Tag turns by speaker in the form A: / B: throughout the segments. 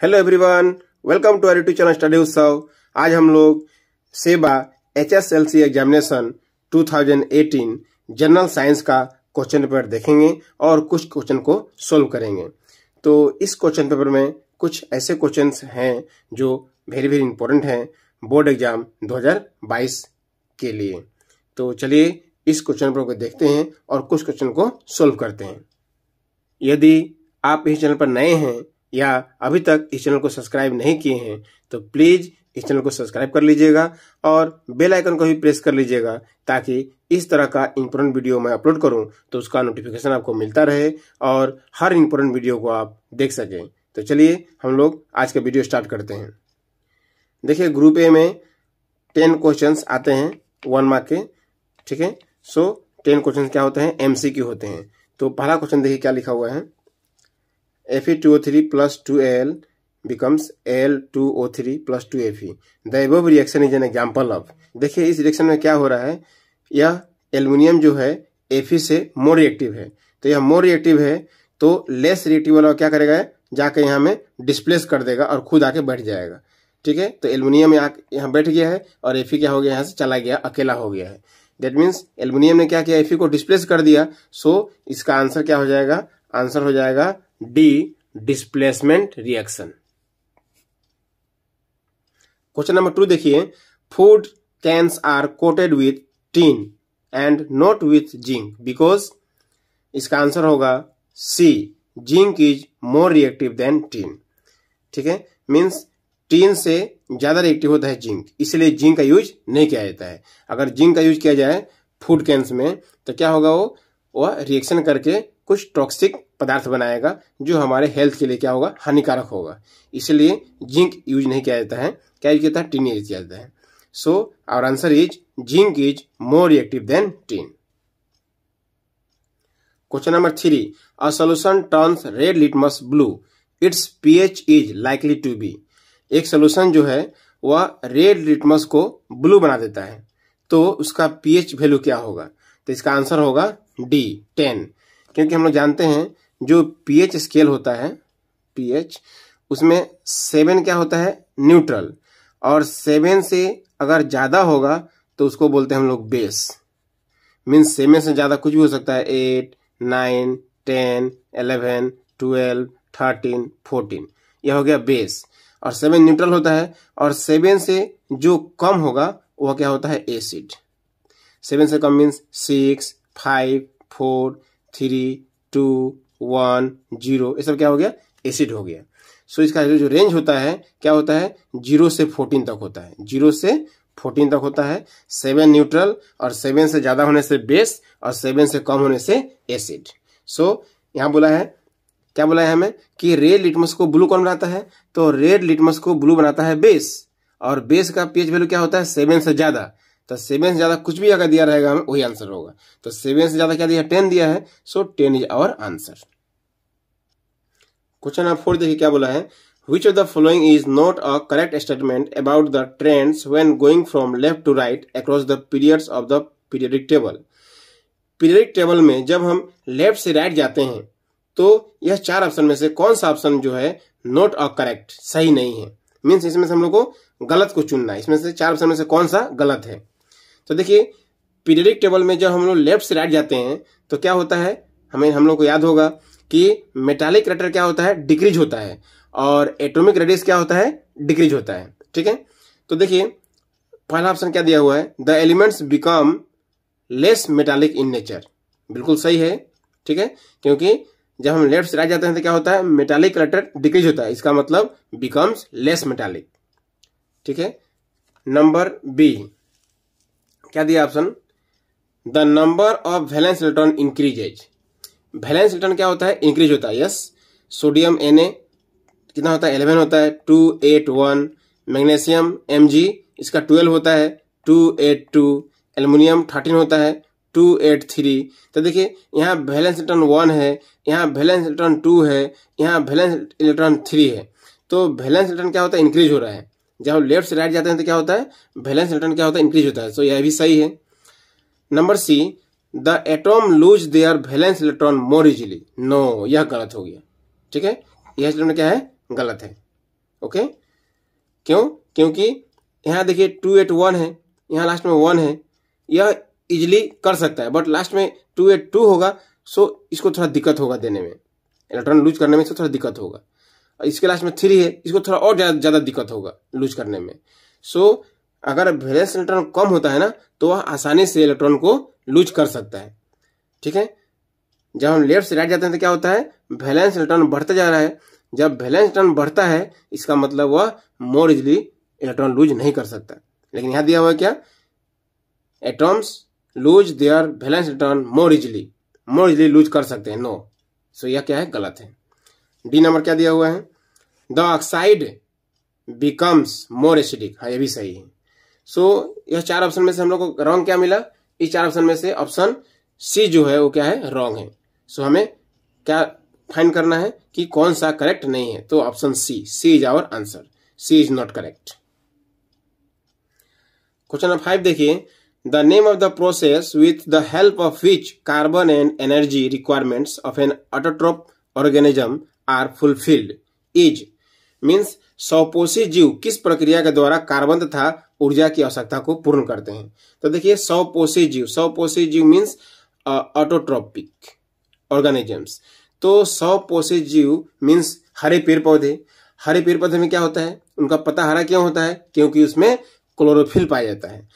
A: Hello everyone welcome to our YouTube channel study Utsav आज हम लोग SEBA H S L C examination 2018 general science का question paper देखेंगे और कुछ क्वेश्चन को सोल्व करेंगे। तो इस क्वेश्चन पेपर में कुछ ऐसे क्वेश्चन हैं जो वेरी वेरी इंपॉर्टेंट हैं बोर्ड एग्ज़ाम 2022 के लिए। तो चलिए इस क्वेश्चन पेपर को देखते हैं और कुछ क्वेश्चन को सोल्व करते हैं। यदि आप इस चैनल पर नए हैं या अभी तक इस चैनल को सब्सक्राइब नहीं किए हैं तो प्लीज़ इस चैनल को सब्सक्राइब कर लीजिएगा और बेल आइकन को भी प्रेस कर लीजिएगा ताकि इस तरह का इम्पोर्टेंट वीडियो मैं अपलोड करूँ तो उसका नोटिफिकेशन आपको मिलता रहे और हर इम्पोर्टेंट वीडियो को आप देख सकें। तो चलिए, हम लोग आज का वीडियो स्टार्ट करते हैं। देखिए, ग्रुप ए में टेन क्वेश्चन आते हैं वन मार्क के, ठीक है? सो टेन क्वेश्चन क्या होते हैं? एमसीक्यू होते हैं। तो पहला क्वेश्चन देखिए क्या लिखा हुआ है? F E two O three plus two L becomes L two O three plus two F E the above reaction is an example of देखिए, इस रिएक्शन में क्या हो रहा है? यह एल्यूमिनियम जो है ई से मोर रिएक्टिव है। तो यह मोर रिएक्टिव है तो लेस रिएक्टिव वाला क्या करेगा? जाके यहाँ में डिस्प्लेस कर देगा और खुद आके बैठ जाएगा। ठीक है? तो एल्यूमिनियम यहाँ बैठ गया है और एफ़ क्या हो गया? यहाँ से चला गया, अकेला हो गया है। दैट मीन्स एल्यूमिनियम ने क्या किया? एफ़ को डिस्प्लेस कर दिया। सो इसका आंसर क्या हो जाएगा? आंसर हो जाएगा D displacement reaction question number two देखिए food cans are coated with tin and not with zinc because इसका आंसर होगा C zinc is more reactive than tin ठीक है? मीन्स टीन से ज़्यादा रिएक्टिव होता है जिंक इसलिए जिंक का यूज़ नहीं किया जाता है। अगर जिंक का यूज़ किया जाए फ़ूड कैंस में तो क्या होगा वो? वह रिएक्शन करके कुछ टॉक्सिक पदार्थ बनाएगा, जो हमारे हेल्थ के लिए क्या होगा? हानिकारक होगा। इसलिए जिंक यूज़ नहीं किया जाता है। क्या यूज़ किया टीन यूज़ किया जाता है। So our answer is zinc is more reactive than tin. Question number three a solution turns red litmus blue its pH is likely to be एक सोल्यूशन जो है, वह रेड लिटमस को blue बना देता है। तो उसका पीएच वैल्यू क्या होगा? तो इसका आंसर होगा डी टेन क्योंकि हम लोग जानते हैं जो पीएच स्केल होता है, पीएच, उसमें सेवन क्या होता है? न्यूट्रल। और सेवन से अगर ज़्यादा होगा तो उसको बोलते हैं हम लोग बेस। मीन्स सेवन से ज़्यादा कुछ भी हो सकता है, eight, nine, ten, eleven, twelve, thirteen, fourteen. यह हो गया बेस। और सेवन न्यूट्रल होता है, और सेवन से जो कम होगा, वह क्या होता है? एसिड। सेवन से कम means six, five, four three two one zero ये सब क्या हो गया? एसिड हो गया। सो इसका जो रेंज होता है क्या होता है? ज़ीरो से फोर्टीन तक होता है। ज़ीरो से फोर्टीन तक होता है। सेवन न्यूट्रल और सेवन से ज़्यादा होने से बेस और सेवन से कम होने से एसिड। सो so, यहाँ बोला है क्या बोला है हमें? कि रेड लिटमस को ब्लू कौन बनाता है? तो रेड लिटमस को ब्लू बनाता है बेस और बेस का पीएच वैल्यू क्या होता है? सेवन से ज़्यादा। तो सेवन से ज़्यादा कुछ भी अगर दिया रहेगा, हमें वही आंसर होगा। तो सेवन से ज़्यादा क्या दिया टेन दिया है so ten is our answer question number four देखिए क्या बोला है? Which of the following is not a correct statement about the trends when going from left to right across the periods of the periodic table periodic table में जब हम left से right जाते हैं तो यह चार ऑप्शन में से कौन सा ऑप्शन जो है नॉट अ करेक्ट सही नहीं है। मीन्स इसमें से हम लोग को गलत को चुनना है। इसमें से चार ऑप्शन में से कौन सा गलत है? तो देखिए पीरियडिक टेबल में जब हम लोग लेफ़्ट से राइट जाते हैं तो क्या होता है? हमें, हम लोग को याद होगा कि मेटालिक रेटर क्या होता है? डिक्रीज होता है। और एटॉमिक रेडियस क्या होता है? डिक्रीज होता है। ठीक है? तो देखिए, पहला ऑप्शन क्या दिया हुआ है? The elements become less metallic in nature बिल्कुल सही है। ठीक है? क्योंकि जब हम लेफ़्ट से राइट जाते हैं तो क्या होता है? मेटालिक रेटर डिक्रीज होता है। इसका मतलब बिकम्स लेस मेटालिक ठीक है? नंबर बी क्या दिया option the number of valence electron increases valence electron क्या होता है? इंक्रीज होता है यस सोडियम एन कितना होता है? इलेवन होता है. Two eight one magnesium M इसका ट्वेल्व होता है. Two eight two aluminium thirteen होता है. टू एट थ्री तो देखिए, यहाँ वैलेंस इलेक्ट्रॉन वन है, यहाँ वैलेंस इलेक्ट्रॉन टू है, यहाँ वैलेंस इलेक्ट्रॉन थ्री है. तो वैलेंस इलेक्ट्रॉन क्या होता है? इंक्रीज हो रहा है. जब हम लेफ़्ट से राइट जाते हैं तो क्या होता है? बैलेंस इलेक्ट्रॉन क्या होता है? इंक्रीज होता है। तो यह भी सही है। Number C the atom lose their valence electron more easily no यह गलत हो गया। ठीक है? यह स्टेटमेंट क्या है? गलत है। ओके क्यों? क्योंकि यहाँ देखिए टू एट वन है। यहाँ लास्ट में वन है। यह इजिली कर सकता है। बट लास्ट में टू एट टू होगा। सो इसको थोड़ा दिक्कत होगा देने में। इलेक्ट्रॉन लूज करने में इसको थोड़ा दिक्कत होगा। इसके लास्ट में थ्री है इसको थोड़ा और ज़्यादा दिक्कत होगा लूज करने में। सो so, अगर वैलेंस इलेक्ट्रॉन कम होता है ना तो वह आसानी से इलेक्ट्रॉन को लूज कर सकता है। ठीक है? जब हम लेफ़्ट से राइट जाते हैं तो क्या होता है? वैलेंस इलेक्ट्रॉन बढ़ता जा रहा है। जब वैलेंस इलेक्ट्रॉन बढ़ता है इसका मतलब वह मोर इजली इलेक्ट्रॉन लूज नहीं कर सकता। लेकिन यहाँ दिया हुआ क्या? Atoms lose their valence electron more easily more easily lose कर सकते हैं। नो सो यह क्या है? गलत है। डी नंबर क्या दिया हुआ है? The oxide becomes more acidic. हाँ ये भी सही है। सो so, यह चार ऑप्शन में से हम लोग को रॉन्ग क्या मिला? इस चार ऑप्शन में से ऑप्शन सी जो है वो क्या है? रॉन्ग है। सो so, हमें क्या फाइंड करना है कि कौन सा करेक्ट नहीं है? तो option C C is our answer C is not correct question number five देखिए। The name of the process with the help of which carbon and energy requirements of an autotroph organism are fulfilled is means सौपोषी जीव किस प्रक्रिया के द्वारा carbon तथा ऊर्जा की आवश्यकता को पूर्ण करते हैं। तो देखिए, सौपोषी जीव। सौपोषी जीव मीन्स ऑटोट्रोपिक ऑर्गेनिजम्स तो सौपोषी जीव मीन्स हरे पेड़ पौधे। हरे पेड़ पौधे में क्या होता है? उनका पता हरा क्यों होता है? क्योंकि उसमें क्लोरोफिल पाया जाता है।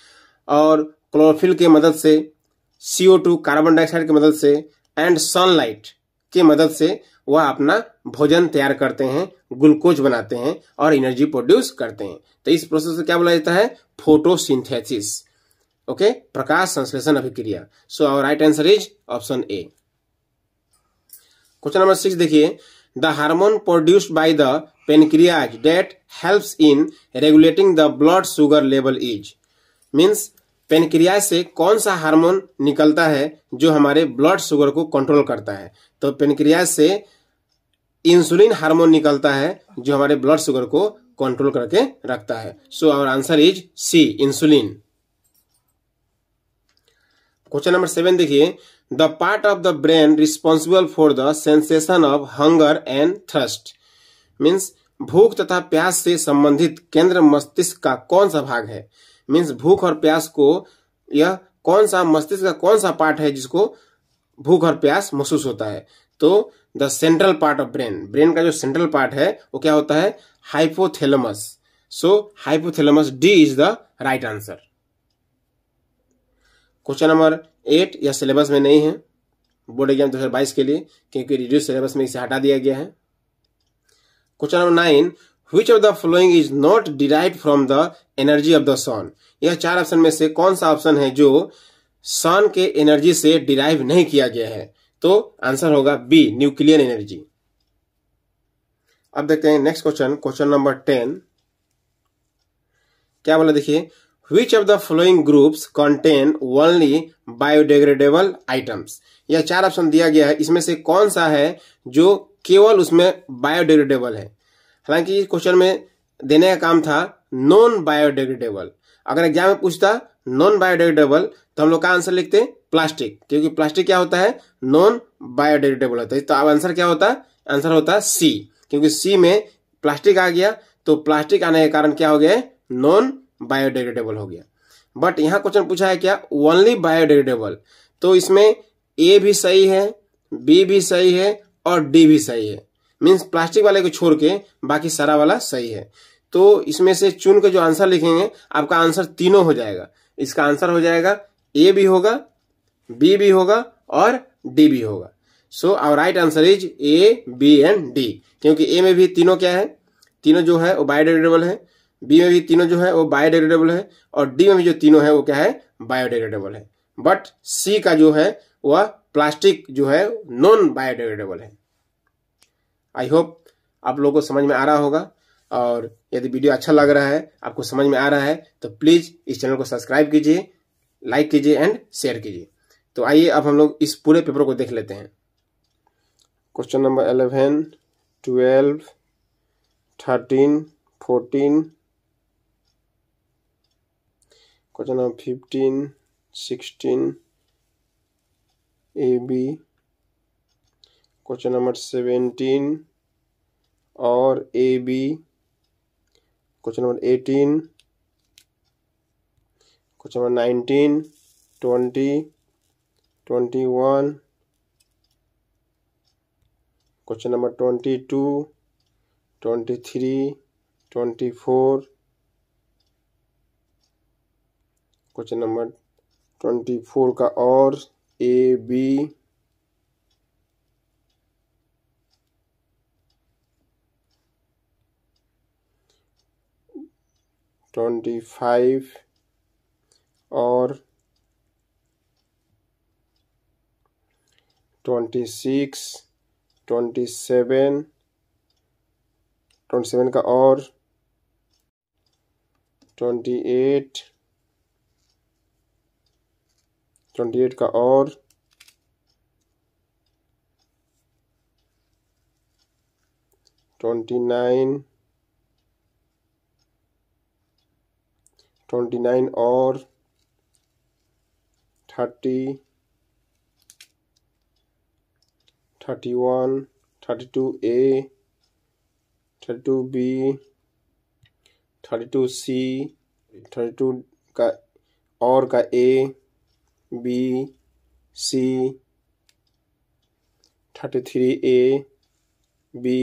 A: और क्लोरोफिल के मदद से सीओ कार्बन डाइऑक्साइड की मदद से एंड सनलाइट की मदद से वह अपना भोजन तैयार करते हैं, ग्लूकोज बनाते हैं और एनर्जी प्रोड्यूस करते हैं। तो इस प्रोसेस को क्या बोला जाता है? फोटोसिंथेसिस ओके प्रकाश संश्लेषण अभिक्रिया। So our right answer is option A question number six देखिए। The hormone produced by the pancreas that helps in regulating the blood sugar level is means pancreas से कौन सा हार्मोन निकलता है जो हमारे ब्लड शुगर को कंट्रोल करता है? तो पेनक्रियाज से इंसुलिन हार्मोन निकलता है जो हमारे ब्लड शुगर को कंट्रोल करके रखता है। So our answer is C insulin question number seven देखिए। The part of the brain responsible for the sensation of hunger and thirst means भूख तथा प्यास से संबंधित केंद्र मस्तिष्क का कौन सा भाग है? मीन्स भूख और प्यास को यह कौन सा मस्तिष्क का कौन सा पार्ट है जिसको भूख और प्यास महसूस होता है? तो the central part of brain brain का जो सेंट्रल पार्ट है, वो क्या होता है? Hypothalamus so hypothalamus D is the right answer question number eight यह सिलेबस में नहीं है। बोर्ड एग्ज़ाम 2022 के लिए, क्योंकि रिड्यूस सिलेबस में इसे हटा दिया गया है। Question number nine which of the following is not derive from the energy of the sun यह चार ऑप्शन में से कौन सा ऑप्शन है जो सन के एनर्जी से डिराइव नहीं किया गया है? तो आंसर होगा बी, न्यूक्लियर एनर्जी। अब देखते हैं next question question number ten क्या बोला देखिए which of the following groups contain only biodegradable items यह चार ऑप्शन दिया गया है। इसमें से कौन सा है जो केवल उसमें बायोडिग्रेडेबल है? हालाँकि इस क्वेश्चन में देने का काम था नॉन बायोडिग्रेडेबल अगर एग्ज़ाम में पूछता नॉन बायोडिग्रेडेबल तो हम लोग का आंसर लिखते प्लास्टिक, क्योंकि प्लास्टिक क्या होता है? नॉन बायोडिग्रेडेबल होता है। तो अब आंसर क्या होता है? आंसर होता है सी क्योंकि सी में प्लास्टिक आ गया तो प्लास्टिक आने के कारण क्या हो गया नॉन बायोडिग्रेडेबल हो गया। बट यहाँ क्वेश्चन पूछा है क्या? ओनली बायोडिग्रेडेबल तो इसमें ए भी सही है बी भी सही है और डी भी सही है। मीन्स प्लास्टिक वाले को छोड़ के बाकी सारा वाला सही है। तो इसमें से चुन के जो आंसर लिखेंगे, आपका आंसर तीनों हो जाएगा। इसका आंसर हो जाएगा ए भी होगा बी भी होगा और डी भी होगा। So our right answer is A B and D क्योंकि ए में भी तीनों क्या है? तीनों जो है, वो बायोडिग्रेडेबल है। बी में भी तीनों जो है, वो बायोडिग्रेडेबल है। और डी में भी जो तीनों है, वो क्या है? बायोडिग्रेडेबल है। बट सी का जो है वह प्लास्टिक जो है नॉन बायोडिग्रेडेबल है। आई होप आप लोगों को समझ में आ रहा होगा। और यदि वीडियो अच्छा लग रहा है, आपको समझ में आ रहा है तो प्लीज़ इस चैनल को सब्सक्राइब कीजिए लाइक कीजिए एंड शेयर कीजिए। तो आइए अब हम लोग इस पूरे पेपर को देख लेते हैं। Question number eleven twelve thirteen fourteen question number fifteen sixteen A B question number seventeen और A B question number eighteen question number nineteen twenty twenty one question number twenty two twenty three twenty four question number twenty four का और A B twenty five और twenty six twenty seven twenty seven का और twenty eight twenty eight का और twenty nine twenty nine और thirty thirty one thirty two A thirty two B thirty two C thirty two का, और का A B C thirty three A B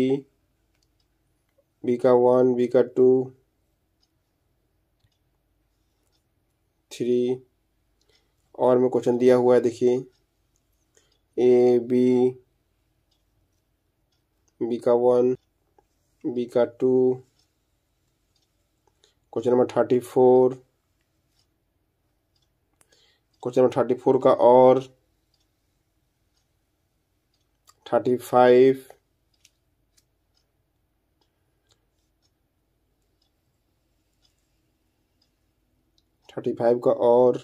A: B का one B का two three और में क्वेश्चन दिया हुआ है, देखिए। ए बी बी का वन बी का two question number thirty four question number thirty four का और थर्टी फाइव थर्टी फाइव का और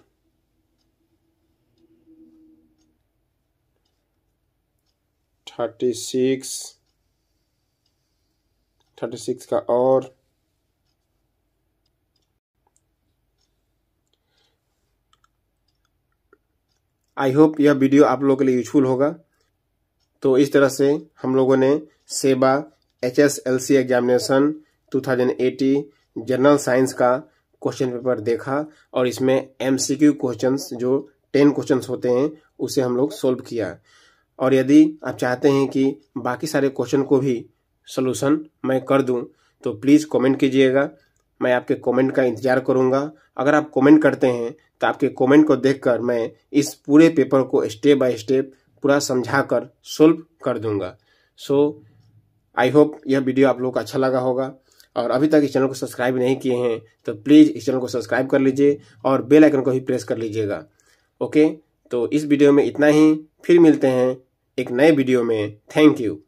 A: थर्टी सिक्स थर्टी सिक्स का और आई होप यह वीडियो आप लोगों के लिए यूजफुल होगा। तो इस तरह से हम लोगों ने सेवा H S L C examination 2080 general science का क्वेश्चन पेपर देखा और इसमें एमसीक्यू क्वेश्चंस जो टेन क्वेश्चंस होते हैं, उसे हम लोग सोल्व किया। और यदि आप चाहते हैं कि बाकी सारे क्वेश्चन को भी सोल्यूशन मैं कर दूँ तो प्लीज़ कमेंट कीजिएगा। मैं आपके कमेंट का इंतज़ार करूँगा। अगर आप कमेंट करते हैं तो आपके कमेंट को देखकर मैं इस पूरे पेपर को स्टेप बाय स्टेप पूरा समझा कर सोल्व कर दूँगा। सो आई होप यह वीडियो आप लोग को अच्छा लगा होगा। और अभी तक इस चैनल को सब्सक्राइब नहीं किए हैं तो प्लीज़ इस चैनल को सब्सक्राइब कर लीजिए और बेल आइकन को भी प्रेस कर लीजिएगा। ओके तो इस वीडियो में इतना ही। फिर मिलते हैं एक नए वीडियो में। Thank you